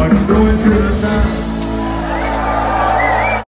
One ruins